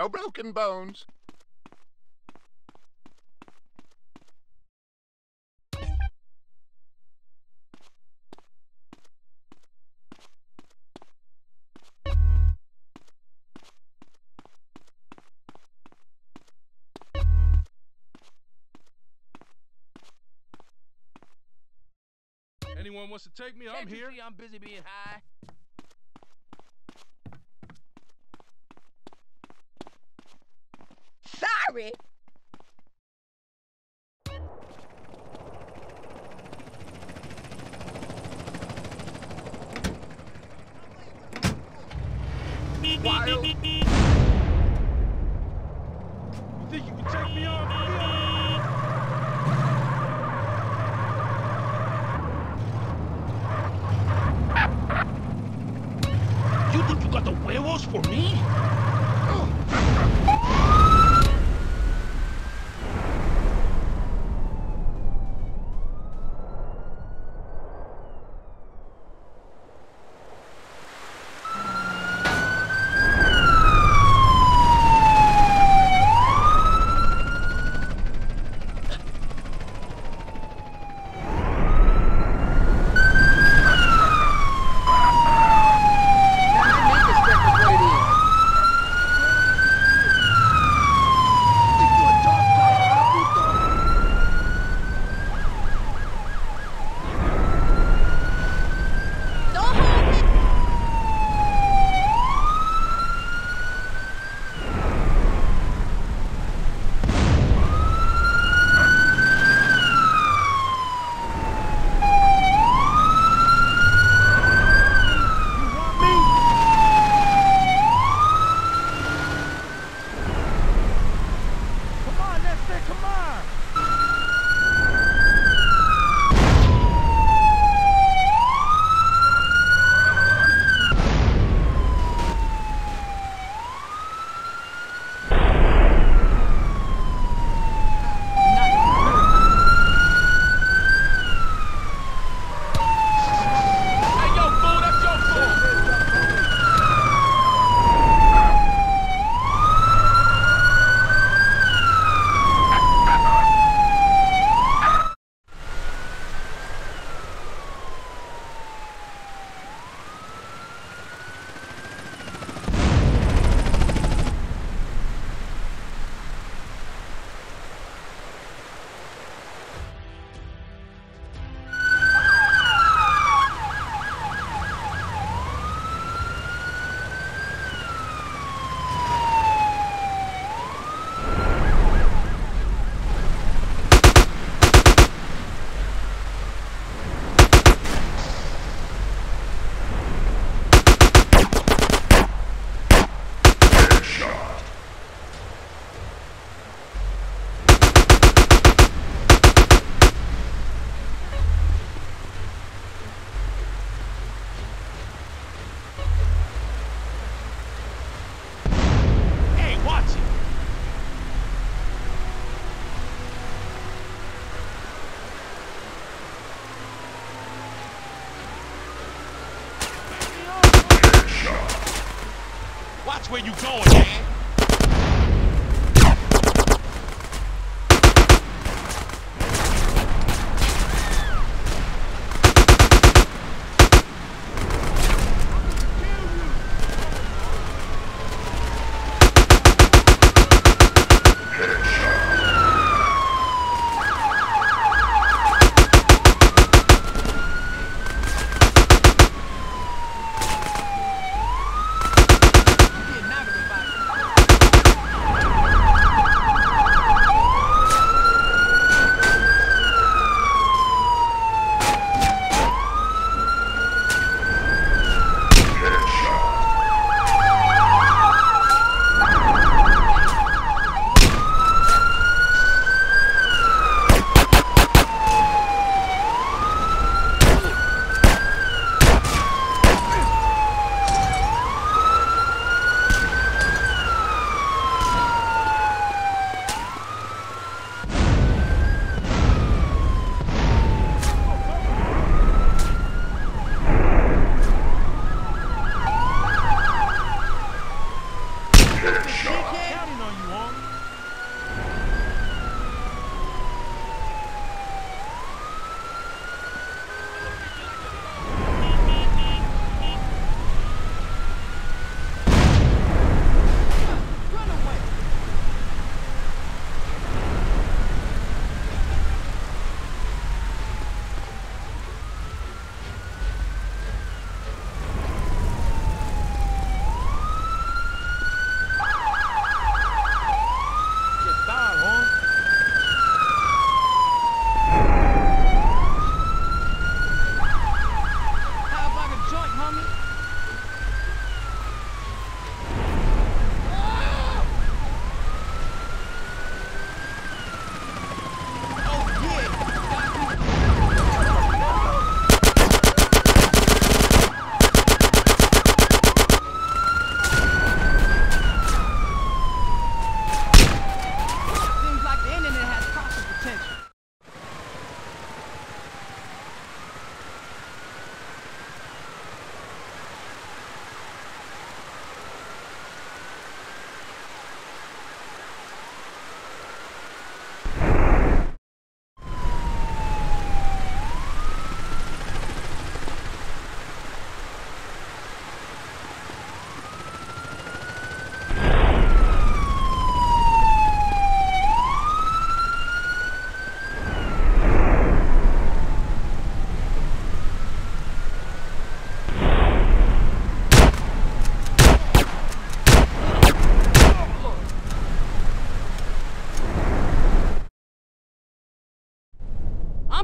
No broken bones. Anyone wants to take me, I'm Can't you here. see I'm busy being high? Sorry. Wild. You think you can take me on? You think you got the werewolves for me? Where you going, man.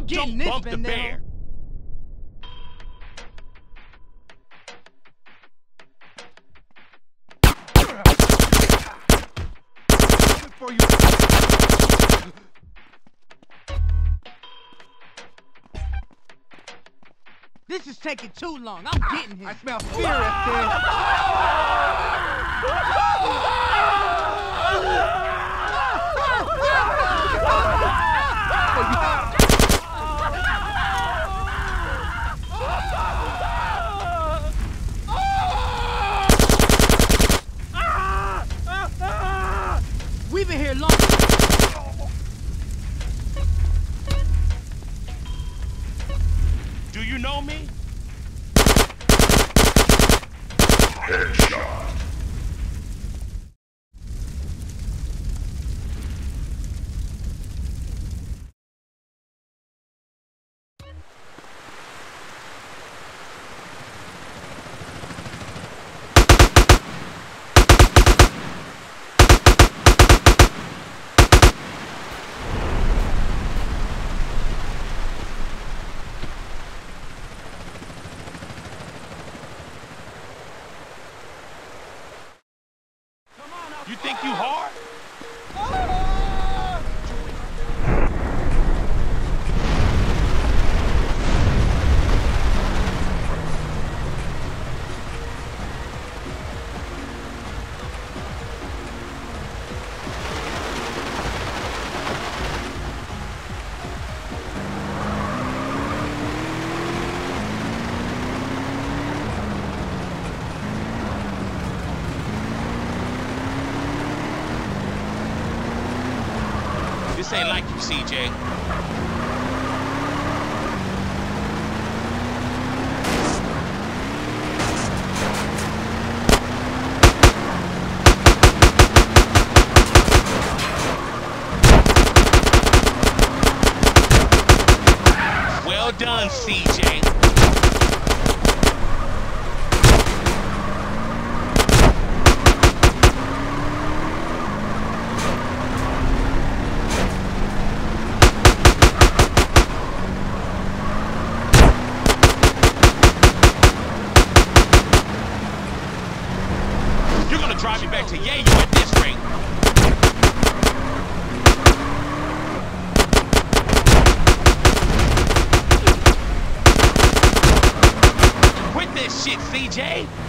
Getting Don't this, bump the bear. For you. This is taking too long. I'm getting him. I smell fear, Esther. We've Know me? You This ain't like you, CJ. Well done, CJ. To Yayo at this rate. Quit this shit, CJ.